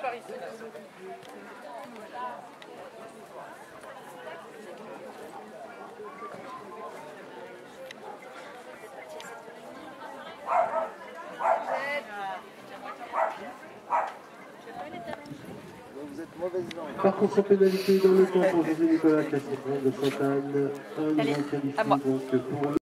par ici. là. Vous êtes mauvaise langue. Par contre, sans pénalité dans le temps pour José Nicolas de Sainte-Anne. Un qualifié donc pour